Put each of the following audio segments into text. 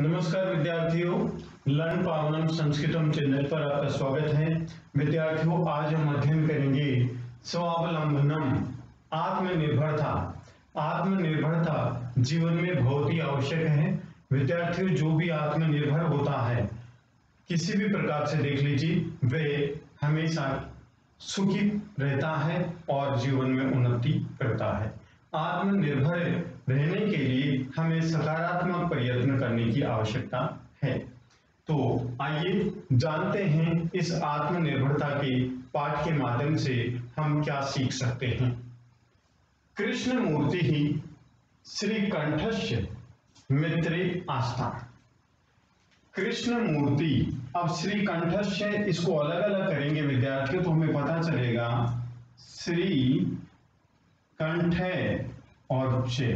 नमस्कार विद्यार्थियों, learn पावनम संस्कृतम channel पर आपका स्वागत है। विद्यार्थियों, आज हम अध्ययन करेंगे स्वावलंबनम, आत्मनिर्भरता। आत्मनिर्भरता जीवन में बहुत ही आवश्यक है। विद्यार्थियों, जो भी आत्मनिर्भर होता है, किसी भी प्रकार से देख लीजिए वह हमेशा सुखी रहता है और जीवन में उन्नति करता है। आत्मनिर्भर रहने के लिए हमें सकारात्मक प्रयत्न करने की आवश्यकता है। तो आइए जानते हैं इस आत्मनिर्भरता के पाठ के माध्यम से हम क्या सीख सकते हैं। कृष्ण मूर्ति ही श्री कंठस्य मित्रे आस्था। कृष्ण मूर्ति अब श्री कंठस्य इसको अलग अलग करेंगे विद्यार्थियों तो हमें पता चलेगा, श्री कंठ और चे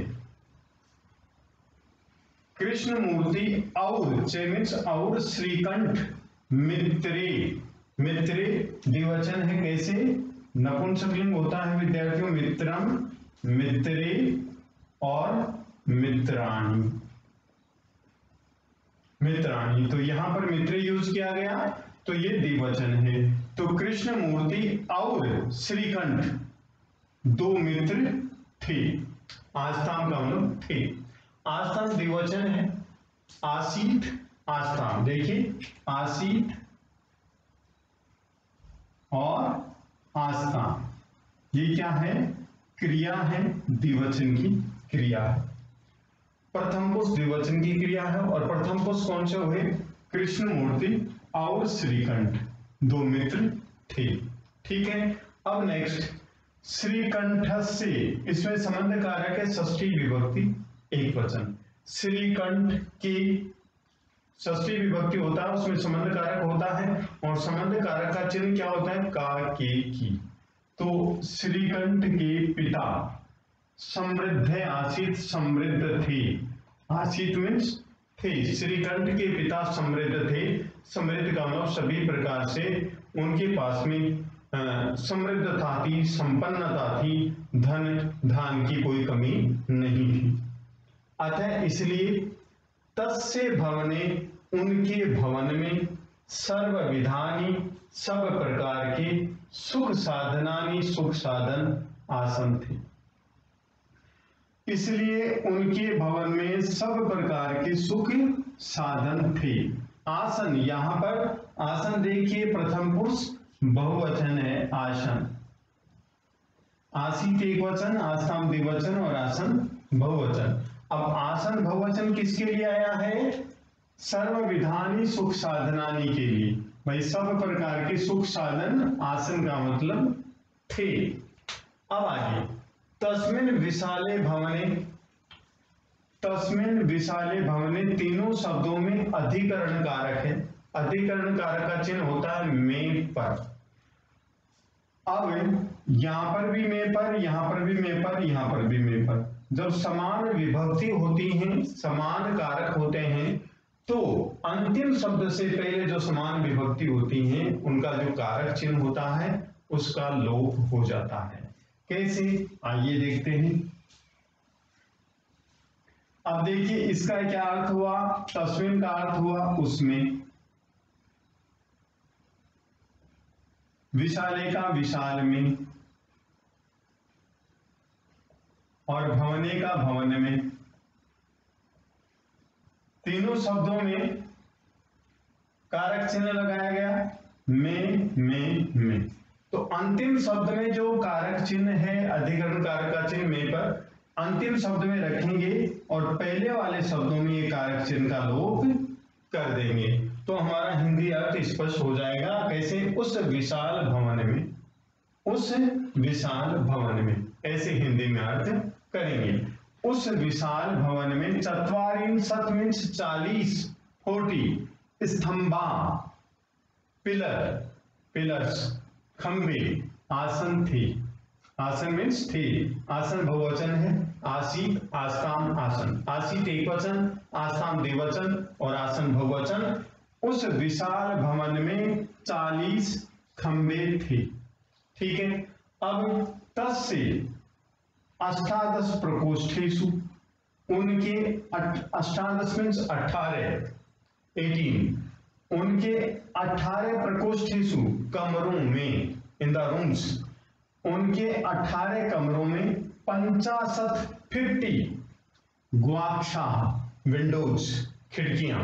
कृष्ण मूर्ति और चे मीन्स और श्रीकंठ मित्रे। मित्रे द्विवचन है कैसे? नपुंसकलिंग होता है विद्यार्थियों, मित्रम, मित्रे और मित्राणी। मित्राणी तो यहाँ पर मित्र यूज़ किया गया तो ये द्विवचन है। तो कृष्ण मूर्ति और श्रीकंठ, दो मित्र थे। आस्थाम का मतलब थे आस्थाम द्विवचन है। आसीत आस्थाम देखिए आसीत और आस्थाम ये क्या है? क्रिया है, द्विवचन की क्रिया है। प्रथम पुरुष द्विवचन की क्रिया है और प्रथम पुरुष कौन से हुए? कृष्ण मूर्ति और श्रीकंठ। दो मित्र थे। ठीक है, अब नेक्स्ट श्रीकंठ से इसमें संबंध कारक है षष्ठी विभक्ति, एक वचन। श्रीकंठ की षष्ठी विभक्ति होता है, उसमें संबंध कारक होता है, और संबंध कारक का चिन्ह क्या होता है? का, के, की। तो श्रीकंठ के पिता, समृद्ध आसित समृद्ध थे। आशित मीन्स थे। श्रीकंठ के पिता समृद्ध थे। समृद्ध का मतलब सभी प्रकार से उनके पास में समृद्धता थी, संपन्नता थी, धन धान की कोई कमी नहीं थी। अतः इसलिए तस्य भवने उनके भवन में सर्व विधानी सब प्रकार के सुख साधनानी, सुख साधन आसन थे। इसलिए उनके भवन में सब प्रकार के सुख साधन थे। आसन यहाँ पर, आसन देखिए प्रथम पुरुष बहुवचन है आसन। आसित एक वचन आसाम द्विवचन और आसन बहुवचन। अब आसन बहुवचन किसके लिए आया है? सर्व विधानी सुख साधनानी के लिए। भाई, सब प्रकार के सुख साधन आसन का मतलब थे। अब आगे। तस्मिन विशाले भवने। तस्मिन विशाले भवने तीनों शब्दों में अधिकरण कारक है। अधिकरण कारक का चिन्ह होता है में पर। अब यहाँ पर भी मे पर, यहाँ पर भी मे पर, यहाँ पर भी मे पर। जब समान विभक्ति होती है, समान कारक होते हैं तो अंतिम शब्द से पहले जो समान विभक्ति होती है, उनका जो कारक चिन्ह होता है, उसका लोप हो जाता है। कैसे? आइए देखते हैं। अब देखिए, इसका क्या अर्थ हुआ? तस्वीर का अर्थ हुआ उसमें विशाले का विशाल में और भवने का भवन में। तीनों शब्दों में कारक चिन्ह लगाया गया। में में में। तो अंतिम शब्द में जो कारक चिन्ह है, अधिकरण कारक का चिन्ह में पर अंतिम शब्द में रखेंगे और पहले वाले शब्दों में ये कारक चिन्ह का लोप कर देंगे। तो हमारा हिंदी अर्थ स्पष्ट हो जाएगा कैसे उस विशाल भवन में, उस विशाल भवन में, ऐसे हिंदी में अर्थ करेंगे। उस विशाल भवन में चतवारिन चालीस फोर्टी स्तंभा, पिलर, पिलर्स खंबे आसन थी। आसन मीन्स थे आसन बहुवचन है आसीत आस्ताम आसन। आसीत एक वचन आसाम द्विवचन और आसन बहुवचन उस विशाल भवन में चालीस खंबे थे। ठीक है? अब तस् से अष्टादश प्रकोष्ठेशु उनके अष्टादश मीन्स अठारह एटीन उनके अठारह प्रकोष्ठेशु कमरों में इन द रूम्स उनके अठारह कमरों में पंचाशत फिफ्टी ग्वाक्षा विंडोज़ खिड़कियाँ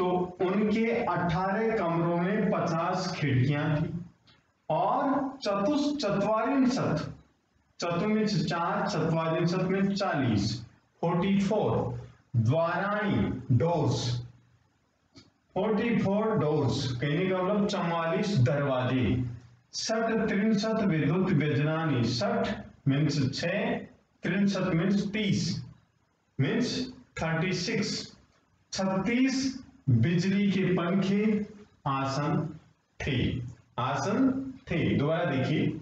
तो उनके 18 कमरों में 50 खिड़कियाँ थी और चतुष चतवारिंशत चतुर्मिच चार चतवारिंशत में चालीस, फोर्टी फोर, द्वाराणी डोर्स फोर्टी फोर डोर्स कहने का मतलब चौवालीस दरवाजे, सठ त्रिशत विद्युत व्यजनानी सठ मीन्स छ त्रिशत मीन्स तीस मीन्स थर्टी सिक्स, छत्तीस बिजली के पंखे आसन थे आसन थे। दोबारा देखिए।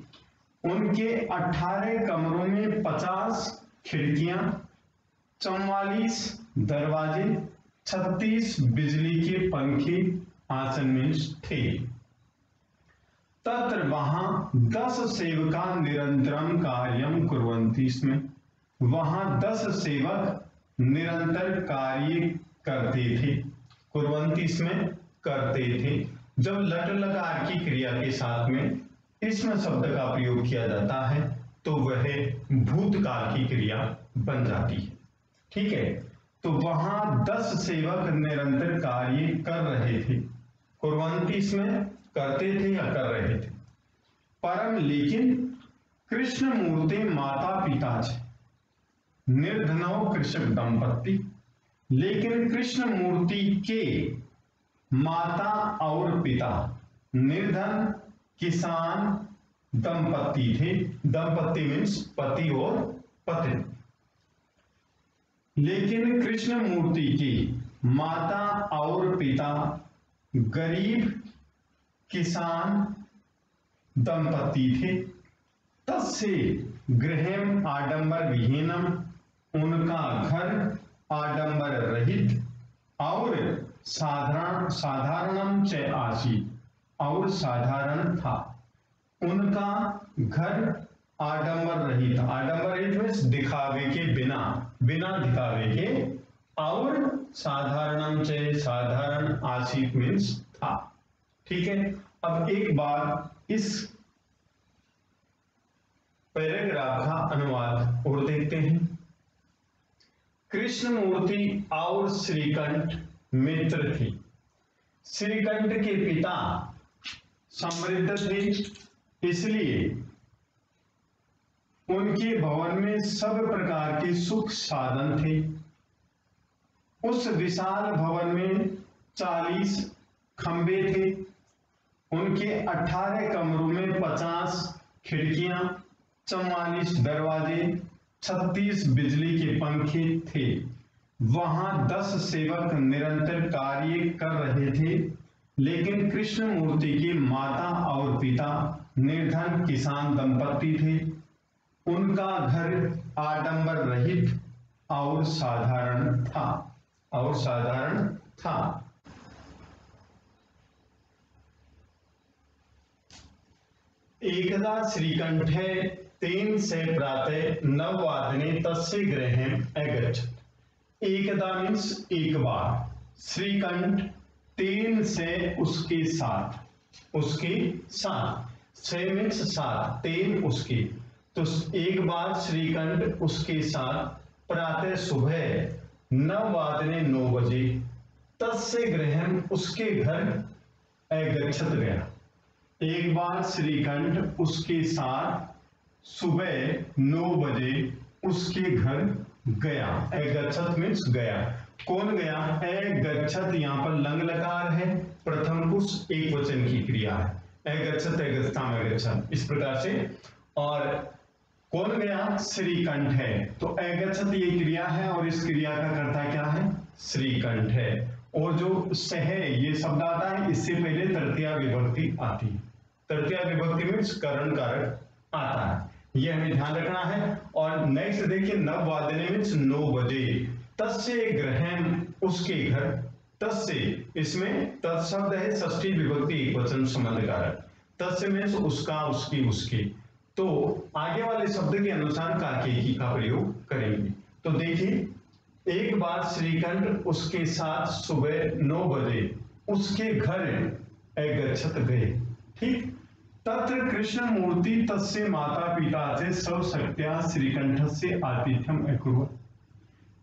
उनके 18 कमरों में 50 खिड़कियाँ, चौवालीस दरवाजे 36 बिजली के पंखे आसन में थे। तत्र वहाँ दस सेवका निरंतरम कार्यम कुरंती इसमें वहाँ दस सेवक निरंतर कार्य करते थे। कुरवंती इसमें करते थे। जब लट लकार की क्रिया के साथ में इसमें शब्द का प्रयोग किया जाता है तो वह भूतकाल की क्रिया बन जाती है। ठीक है? तो वहाँ दस सेवक निरंतर कार्य कर रहे थे। कुरवंती इसमें करते थे या कर रहे थे? परम लेकिन कृष्ण मूर्ति माता पिता निर्धनव कृषक दंपत्ति। लेकिन कृष्ण मूर्ति के माता और पिता निर्धन किसान दंपति थे। दंपति मीन्स पति और पत्नी लेकिन कृष्ण मूर्ति की माता और पिता गरीब किसान दंपति थे। तस्य गृह आडंबर विहीनम उनका घर आडंबर रहित और साधारण, साधारणम च आशी और साधारण था। उनका घर आडंबर रहित आडंबर रहित मीन्स दिखावे के बिना बिना दिखावे के, और साधारणम च, साधारण आशिक मीन्स था। ठीक है, अब एक बार इस पैराग्राफ का अनुवाद और देखते हैं। कृष्ण मूर्ति और श्रीकंठ मित्र थी। श्रीकंठ के पिता समृद्ध थे, इसलिए उनके भवन में सब प्रकार के सुख साधन थे। उस विशाल भवन में चालीस खंबे थे। उनके अठारह कमरों में पचास खिड़कियाँ, चौवालीस दरवाजे, छत्तीस बिजली के पंखे थे। वहाँ दस सेवक निरंतर कार्य कर रहे थे, लेकिन कृष्ण मूर्ति के माता और पिता निर्धन किसान दंपत्ति थे। उनका घर आडंबर रहित और साधारण था, और साधारण था। एकदा श्रीकंठ तेन से प्रातः नववादने तस्य गृह अगछत एकदा मीन्स एक बार। श्रीकंठ तेन से उसके साथ उसके साथ छह मीन्स सात। तीन उसके। तो एक बार श्रीकंठ उसके साथ प्रातः सुबह, नौ वादने नौ बजे। तस्य ग्रहण उसके घर अगछत गया। एक बार श्रीकंठ उसके साथ सुबह नौ बजे उसके घर गया। ए गच्छत मीन्स गया। कौन गया? ए गच्छत, यहाँ पर लंग लकार है। प्रथम पुरुष एक वचन की क्रिया है। ए गच्छत, ए गच्छता इस प्रकार से। और कौन गया? श्रीकंठ है। तो अगछत ये क्रिया है, और इस क्रिया का कर्ता क्या है? श्रीकंठ है। और जो सह ये शब्द आता है, इससे पहले तृतीया विभक्ति आती। है तृतीया विभक्ति मीन्स करण कारक आता है। ये हमें ध्यान रखना है। और नेक्स्ट देखिए, नव वादने में नौ बजे। तस्य ग्रहण उसके घर। तस्य, इसमें तत्शब्द है, षष्ठी विभक्ति वचन संबंध कारक तस्य में उसका, उसकी, उसके। तो आगे वाले शब्द के अनुसार काके की प्रयोग करेंगे। तो देखिए, एक बार श्रीकंठ उसके साथ सुबह नौ बजे, उसके घर, अगछत गए। ठीक? तत्र कृष्ण मूर्ति तस्य माता पिता से सब शक्त्या श्रीकंठ से आतिथ्यम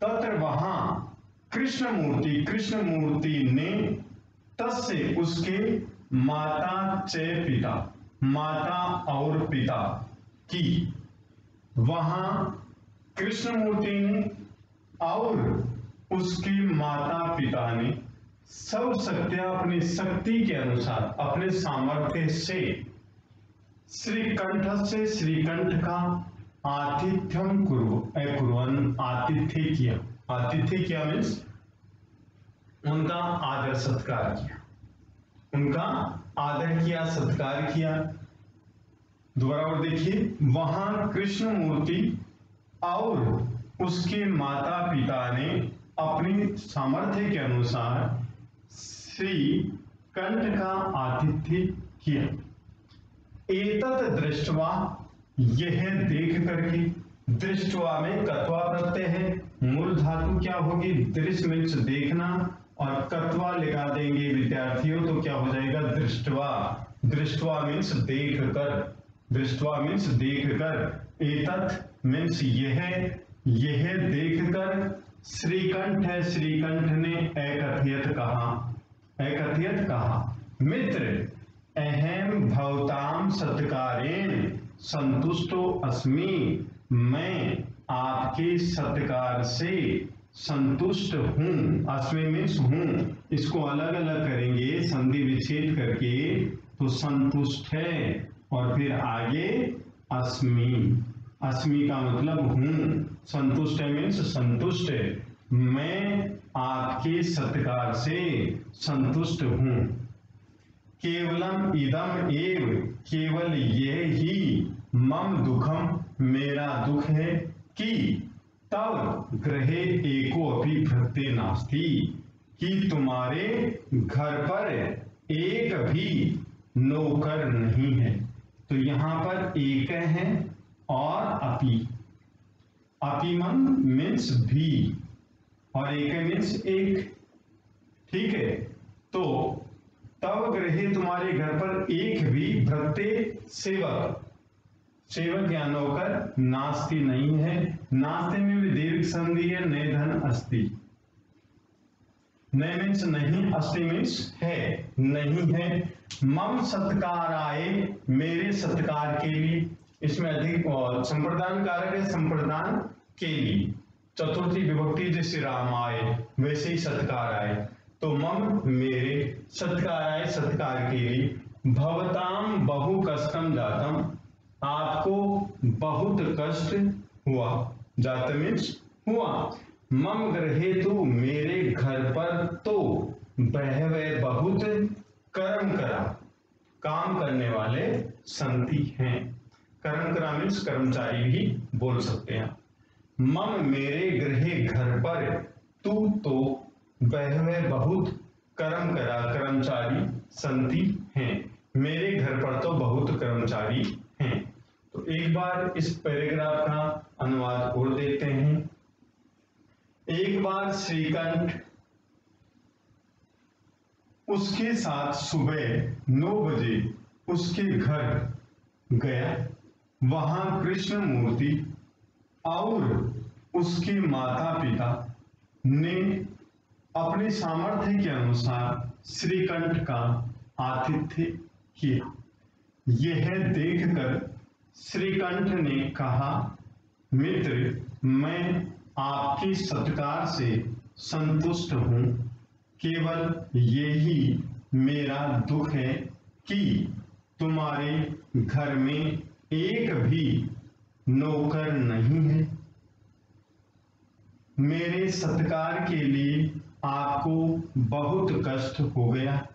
तत्र वहाँ कृष्ण मूर्ति कृष्ण मूर्ति ने तस्य उसके माता च पिता, माता और पिता की। वहाँ कृष्ण मूर्ति ने और उसके माता पिता ने सब शक्तियाँ अपनी शक्ति के अनुसार, अपने सामर्थ्य से श्रीकंठ से श्रीकंठ का आतिथ्यम आतिथ्य किया। आतिथ्य किया मीन्स उनका आदर सत्कार किया। उनका आदर किया, सत्कार किया। दोबारा और देखिए, वहाँ कृष्ण मूर्ति और उसके माता पिता ने अपनी सामर्थ्य के अनुसार श्री कंठ का आतिथ्य किया। एतत दृष्टवा यह देख करके दृष्टवा में कत्वा प्रत्यय है। मूल धातु क्या होगी? दृश्य देखना और कत्वा लगा देंगे विद्यार्थियों तो क्या हो जाएगा? दृष्टवा। दृष्टवा मीन्स देख कर। दृष्टवा मीन्स देख कर। एतत मीन्स यह यह देख कर श्रीकंठ है। श्रीकंठ ने एकथियत कहा। एकथियत कहा, मित्र अहम भवताम सत्कारेण। संतुष्टो अस्मि। मैं आपके सत्कार से संतुष्ट हूँ अस्मि मीन्स हूँ। इसको अलग अलग करेंगे, संधि विच्छेद करके तो संतुष्ट है। और फिर आगे, अस्मि। अस्मि का मतलब हूँ। संतुष्ट है मीन्स संतुष्ट। मैं आपके सत्कार से संतुष्ट हूँ। केवलम इदम एव, केवल ये ही मम दुखम मेरा दुख है कि तब ग्रहे एको अपनी भक्ति नास्ती, कि तुम्हारे घर पर एक भी नौकर नहीं है। तो यहाँ पर एक है और अपी। अपीमन मीन्स भी, और एक मीन्स एक। ठीक है? तो तब ग्रहे तुम्हारे घर पर एक भी भ्रते सेवक सेवक या नौकर नास्ती नहीं है। नास्ते में भी दीर्घ संधि है, नए धन अस्थि नए मीन्स नहीं अस्थि मीन्स है, नहीं है। मम सत्कार आए मेरे सत्कार के लिए। इसमें अधिक संप्रदान कारक है, संप्रदान के लिए। चतुर्थी विभक्ति जैसे राम आए वैसे ही सत्कार आए तो मम मेरे सत्कार आए सत्कार के लिए भवताम बहु कष्टम जातम। आपको बहुत कष्ट हुआ जात मीन्स हुआ। मम ग्रहे तो मेरे घर पर तो बहवे बहुत कर्म करा। काम करने वाले संति हैं। कर्म करा मीन्स कर्मचारी भी बोल सकते हैं। मम मेरे गृह घर पर तू तो वह बहुत कर्म करा, कर्मचारी संति हैं। मेरे घर पर तो बहुत कर्मचारी हैं। तो एक बार इस पैराग्राफ का अनुवाद और देते हैं। एक बार श्रीकंठ उसके साथ सुबह नौ बजे उसके घर गया। वहाँ कृष्ण मूर्ति और उसके माता पिता ने अपने सामर्थ्य के अनुसार श्रीकंठ का आतिथ्य किया। यह देखकर श्रीकंठ ने कहा, मित्र, मैं आपके सत्कार से संतुष्ट हूँ। केवल यही मेरा दुख है कि तुम्हारे घर में एक भी नौकर नहीं है। मेरे सत्कार के लिए आपको बहुत कष्ट हो गया।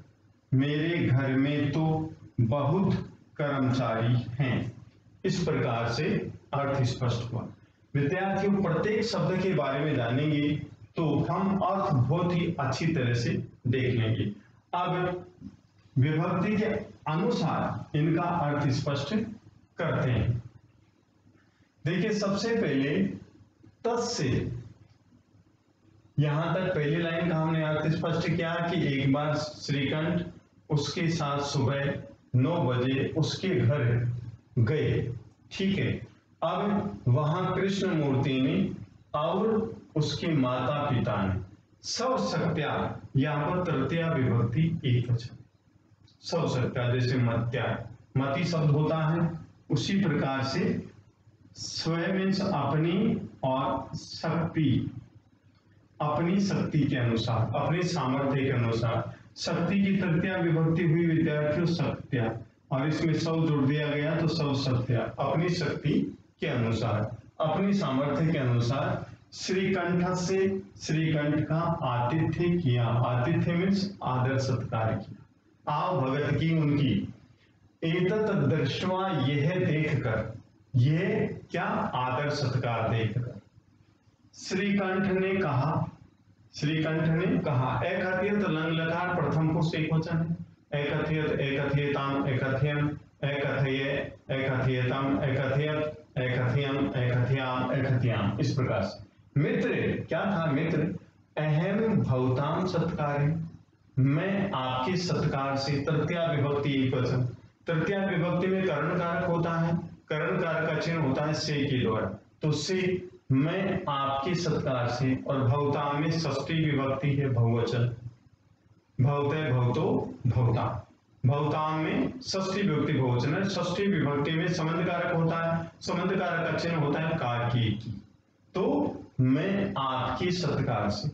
मेरे घर में तो बहुत कर्मचारी हैं। इस प्रकार से अर्थ स्पष्ट हुआ। विद्यार्थियों, प्रत्येक शब्द के बारे में जानेंगे तो हम अर्थ बहुत ही अच्छी तरह से देख लेंगे। अब विभक्ति के अनुसार इनका अर्थ स्पष्ट करते हैं। देखिए, सबसे पहले तस्य यहाँ तक पहली लाइन का हमने अर्थ स्पष्ट किया कि एक बार श्रीकंठ उसके साथ सुबह नौ बजे उसके घर गए। ठीक है? अब वहाँ कृष्ण मूर्ति ने और उसके माता पिता ने सब सत्या यहाँ पर तृतीया विभक्ति एक वचन। सब सत्या जैसे मत्या, मति शब्द होता है। उसी प्रकार से स्वयं अपनी और शक्ति अपनी शक्ति के अनुसार, अपने सामर्थ्य के अनुसार, शक्ति की तृतीया विभक्ति हुई विद्यार्थियों सत्या। और इसमें सब जोड़ दिया गया तो सब सत्या। अपनी शक्ति के अनुसार, अपनी सामर्थ्य के अनुसार, श्रीकंठ से श्रीकंठ का आतिथ्य किया। आतिथ्य मीन्स आदर सत्कार किया। आ भगत की उनकी। एतत दृष्टवा यह देखकर, यह क्या आदर सत्कार देखकर? श्रीकंठ ने कहा श्रीकंठ ने कहा, एकथियत लंग लकार प्रथम पुरुष एक वचन है। एकथियत, एकथियताम, एकथ्यम, एकथय, एकथयतम, एकथयत, एकथयम, एकथ्याम एकथ्याम। इस प्रकार से। मित्र, क्या था मित्र? अहम भवताम सत्कार। मैं आपके सत्कार से तृतीया विभक्ति एक वचन। तृतीया विभक्ति में करण कारक होता है। करण कारक का चिन्ह होता है से के द्वारा। तो से मैं आपके सत्कार से और भवताम में षष्ठी विभक्ति है बहुवचन। भवते भवतो भवता भवताम में षष्ठी विभक्ति बहुवचन है। षष्ठी विभक्ति में संबंध कारक होता है। संबंध कारक का चिन्ह होता है कार की। तो मैं आपके सत्कार से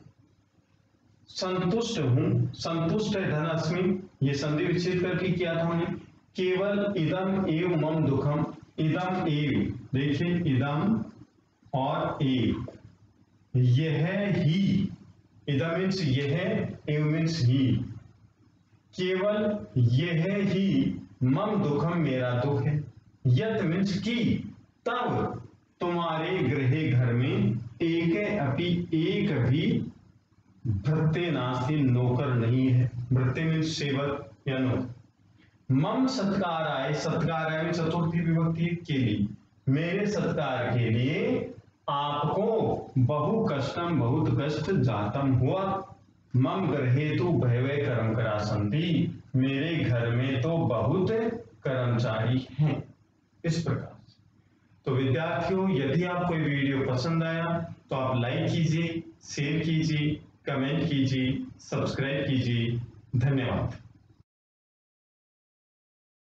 संतुष्ट हूँ। संतुष्ट है धन अस्मि ये संधि विच्छेद करके किया था हमने। केवल इदम एव मम दुखम। इदम एव। देखिए, इदम और एव यह ही इदम मीन्स यह मीन्स ही। केवल यह ही मम दुखम मेरा दुख है। यत मीन्स की तब तुम्हारे गृह घर में एक अपी एक भी भृत्य नास्ति, नौकर नहीं है। भृत्य में सेवक या नौकर। मम सत्कार आए सत्कार आए चतुर्थी विभक्ति के लिए। मेरे सत्कार के लिए आपको बहु कष्टम बहुत कष्ट जातम हुआ। मम ग्रहे तो भयवे कर्म करा संति मेरे घर में तो बहुत कर्मचारी हैं। इस प्रकार तो विद्यार्थियों, यदि आपको ये वीडियो पसंद आया तो आप लाइक कीजिए, शेयर कीजिए, कमेंट कीजिए, सब्सक्राइब कीजिए। धन्यवाद।